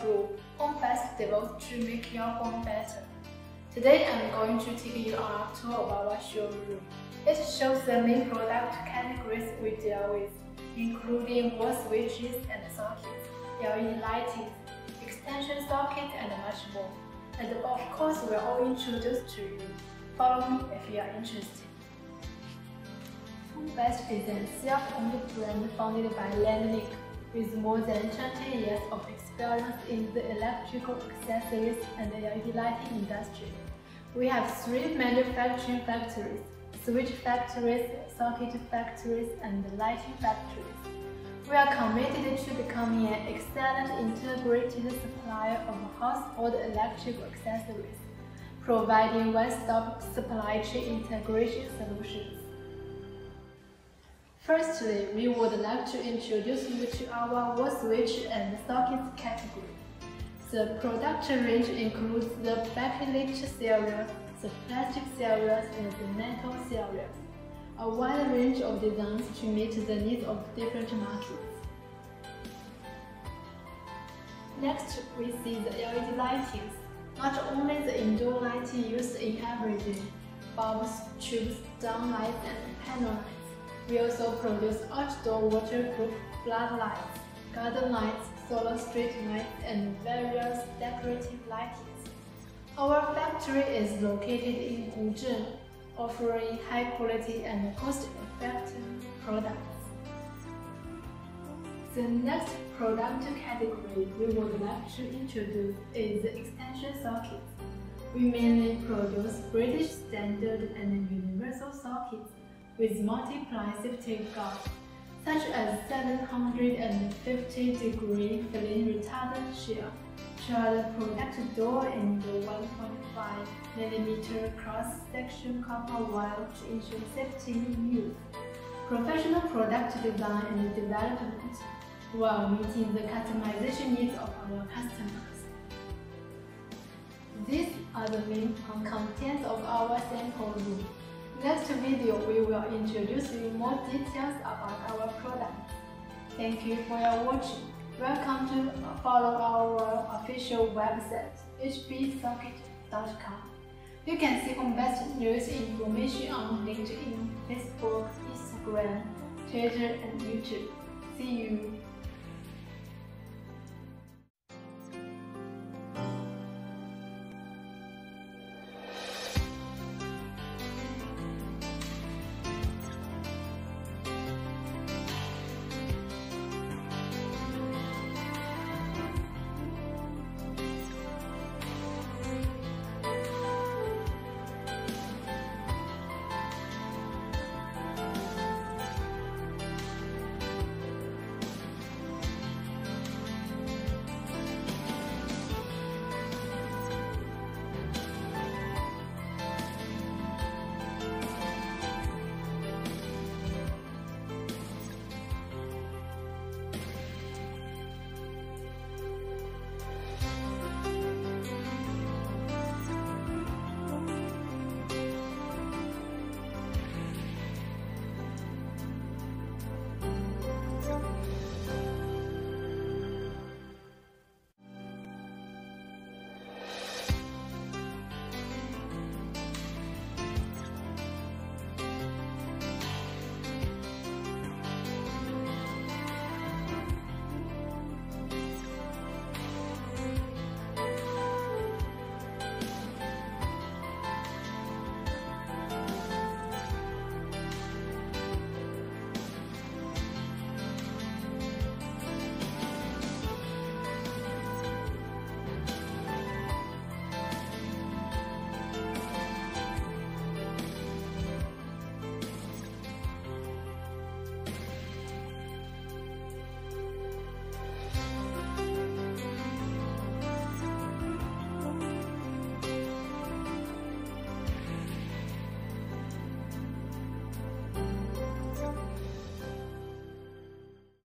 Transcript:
HomeBest devotes to make your home better. Today I'm going to take you on a tour of our showroom. It shows the main product categories we deal with, including wall switches and sockets, LED lighting, extension sockets and much more. And of course we're all introduced to you. Follow me if you are interested. HomeBest is a self-owned brand founded by Landnick with more than 20 years of experience in the electrical accessories and LED lighting industry. We have three manufacturing factories, switch factories, socket factories, and lighting factories. We are committed to becoming an excellent integrated supplier of household electrical accessories, providing one-stop supply chain integration solutions. Firstly, we would like to introduce you to our wall switch and sockets category. The product range includes the backlit series, the plastic series, and the metal series. A wide range of designs to meet the needs of different markets. Next, we see the LED lightings. Not only the indoor lighting used in everyday, bulbs, tubes, downlights, and panel. We also produce outdoor waterproof floodlights, garden lights, solar street lights, and various decorative lightings. Our factory is located in Guzheng, offering high quality and cost-effective products. The next product category we would like to introduce is the extension sockets. We mainly produce British standard and universal sockets with safety guards, such as 750 degree flame retardant shield, child protected door and 1.5 mm cross-section copper wire to ensure safety in use. Professional product design and development while meeting the customization needs of our customers. These are the main contents of our sample room. Next video, we will introduce you more details about our products. Thank you for your watching. Welcome to follow our official website, hbsocket.com. You can see HomeBest news information on LinkedIn, Facebook, Instagram, Twitter, and YouTube. See you!